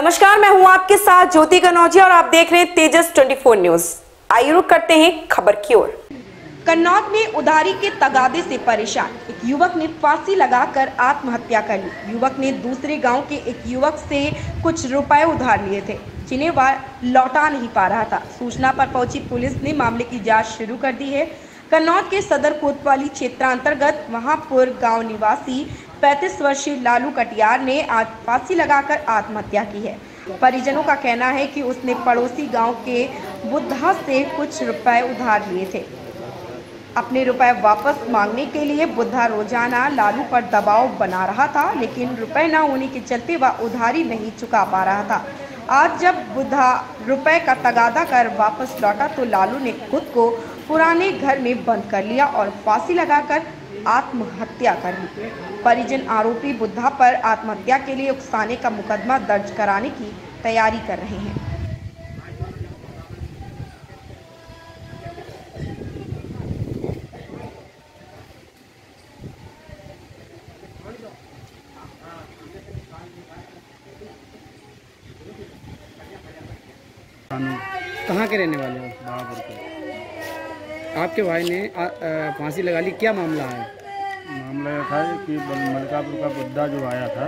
नमस्कार, मैं हूँ आपके साथ ज्योति कनौजिया और आप देख रहे हैं तेजस 24 न्यूज़। आइए रुक करते हैं खबर की ओर। कन्नौज में उधारी के तगादे से परेशान। एक युवक ने फांसी लगाकर आत्महत्या कर ली। युवक ने दूसरे गाँव के एक युवक से कुछ रुपए उधार लिए थे, जिन्हें वह लौटा नहीं पा रहा था। सूचना पर पहुँची पुलिस ने मामले की जाँच शुरू कर दी है। कन्नौज के सदर कोतवाली क्षेत्रांतर्गत महापुर गाँव निवासी 35 वर्षीय लालू कटियार ने आज फांसी लगाकर आत्महत्या की है। परिजनों का कहना है कि उसने पड़ोसी गाँव के बुद्धा से कुछ रुपए उधार लिए थे। अपने रुपए वापस मांगने के लिए बुद्धा रोज़ाना लालू पर दबाव बना रहा था, लेकिन रुपए ना होने के चलते वह उधारी नहीं चुका पा रहा था। आज जब बुद्धा रुपए का तगादा कर वापस लौटा तो लालू ने खुद को पुराने घर में बंद कर लिया और फांसी लगाकर आत्महत्या कर। ली परिजन आरोपी बुद्धा पर आत्महत्या के लिए उकसाने का मुकदमा दर्ज कराने की तैयारी कर रहे हैं। कहाँ के रहने वाले हो? बहापुर के। आपके भाई ने फांसी लगा ली। क्या मामला है? मामला यह था कि मलकापुर का बुद्धा जो आया था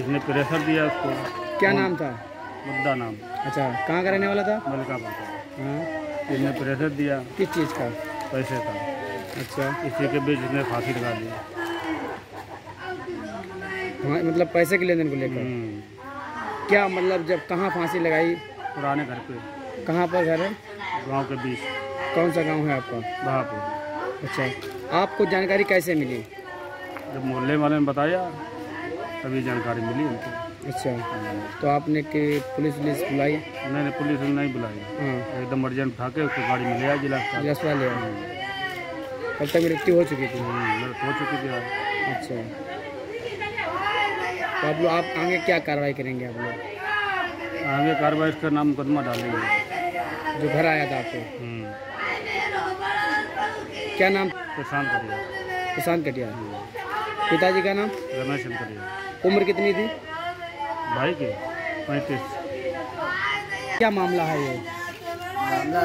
इसने प्रेशर दिया उसको। क्या नाम था? बुद्धा नाम। अच्छा कहाँ का रहने वाला था? मलकापुर का। हाँ। इसने प्रेशर दिया। किस चीज़ का? पैसे का। अच्छा। इसी के बीच इसने फांसी लगा ली हाँ, मतलब पैसे के लेन देन को लेकर? हम्म, क्या मतलब जब कहाँ फांसी लगाई? पुराने घर पे। कहाँ पर घर है? गाँव के बीच। कौन सा गाँव है आपका? बहापुर। अच्छा। आपको जानकारी कैसे मिली? जब मोहल्ले वाले ने बताया तभी जानकारी मिली उनको अच्छा तो आपने के पुलिस पुलिस बुलाई? नहीं नहीं पुलिस नहीं बुलाई। हाँ। एकदम अर्जेंट उठा के उसको गाड़ी में ले आया जिला अस्पताल। जसवा लिया तक मृत्यु हो चुकी थी? मृत हो चुकी थी अच्छा। तो आप लोग आप आगे क्या कार्रवाई करेंगे आप लोग? आगे कार्रवाई इसका नाम मुकदमा डालेंगे। जो घर आया था आपको? क्या नाम? प्रशांत कटिया। प्रशांत कटिया। पिताजी का नाम? रमेश करिए उम्र कितनी थी? भाई की पैंतीस। क्या मामला है ये? मामला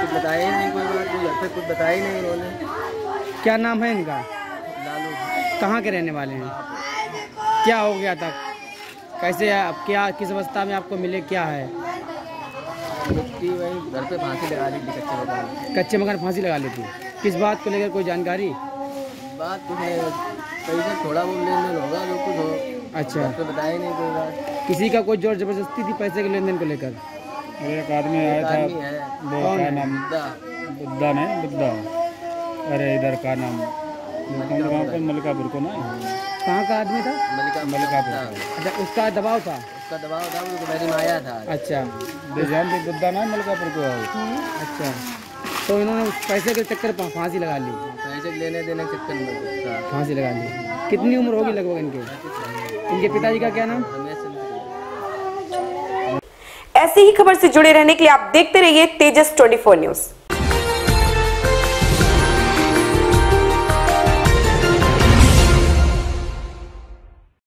कुछ बताया ही नहीं कोई बात घर पे कुछ बताया ही नहीं उन्होंने। क्या नाम है इनका? लालू। कहाँ के रहने वाले हैं? क्या हो गया था? कैसे आप क्या किस अवस्था में आपको मिले क्या है? वही घर पे फांसी लगा ली थी कच्चे मकान। कच्चे मकान फांसी लगा ली थी किस बात को लेकर कोई जानकारी? बात कुछ नहीं पैसे थोड़ा बहुत लेन देन होगा जो कुछ हो। अच्छा। पे बताया नहीं कोई बात। किसी का कोई ज़ोर ज़बरदस्ती थी पैसे के लेन देन को लेकर? एक आदमी आया था वो कौन क्या है? नाम? बुद्धा। नहीं बुद्धा। अरे इधर का नाम? मलिकापुर को ना? कहाँ का आदमी था? मलिका मलिकापुर। अच्छा उसका दबाव था? उसका दबाव था वो दोपहरी में आया था। अच्छा। बेजान भी बुद्धा ना मलिकापुर को है अच्छा। तो इन्होंने पैसे के चक्कर फांसी लगा ली। पैसे लेने देने के चक्कर में फांसी लगा ली। कितनी उम्र होगी लगभग इनके? इनके पिताजी का क्या नाम? ऐसी ही खबर से जुड़े रहने के लिए आप देखते रहिए तेजस 24 न्यूज़।